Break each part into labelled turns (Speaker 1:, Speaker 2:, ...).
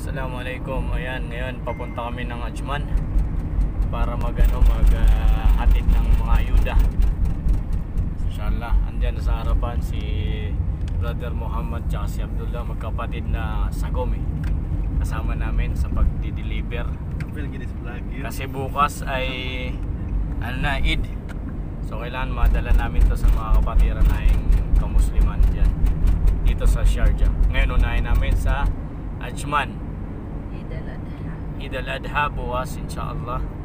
Speaker 1: Assalamualaikum. Ayan, ngayon papunta kami ng Ajman para mag ano, mag ah, hatid ng mga ayuda. Inshallah, andyan sa harapan si Brother Muhammad tsaka si Abdullah magkapatid na sagom eh. Kasama namin sa pagdi-deliver. Kasi bukas ay ano na, Eid. So kailangan madala namin to sa mga kapatiran nating kamusliman dyan. Dito sa Sharjah. Ngayon unahin namin sa Ajman. Eid al-Adha bukas insyaAllah.
Speaker 2: Mika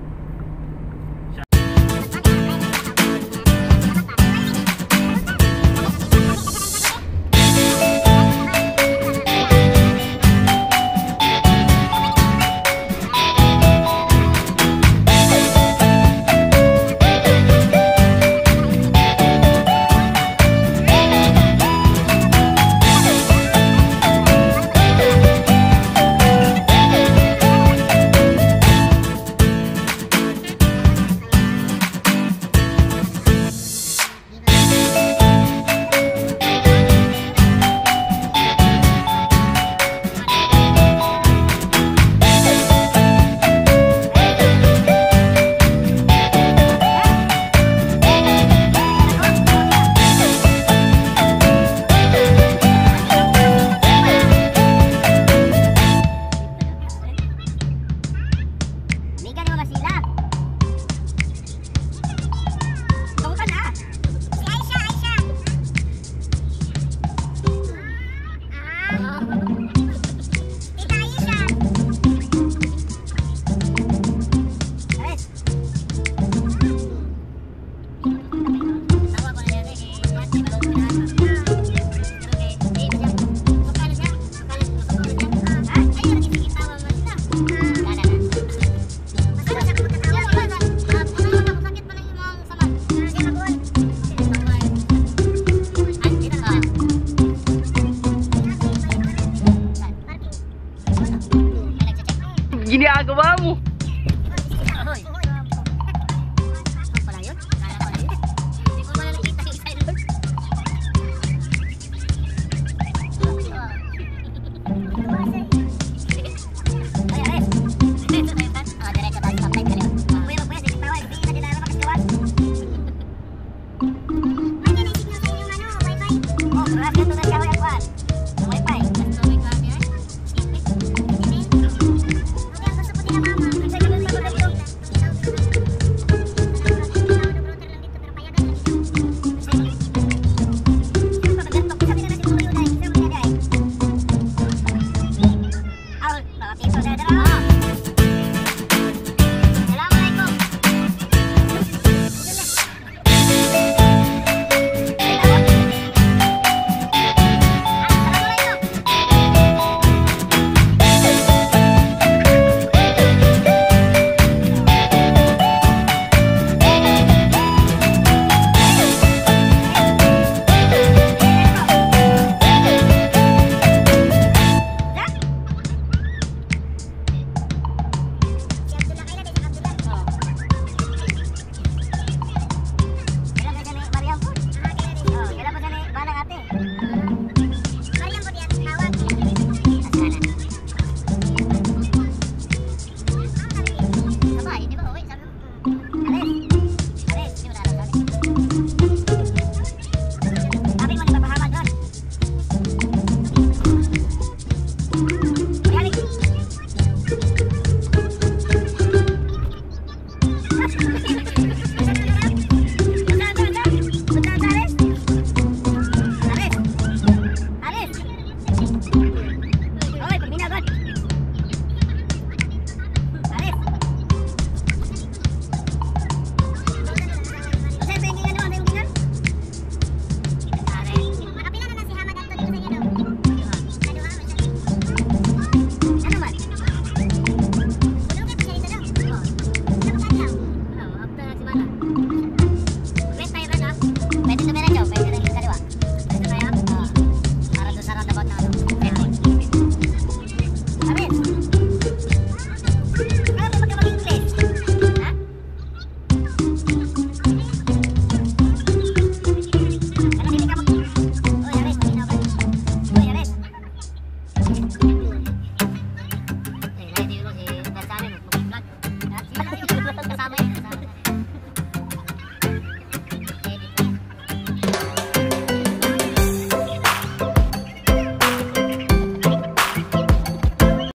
Speaker 3: Ginagawa mo.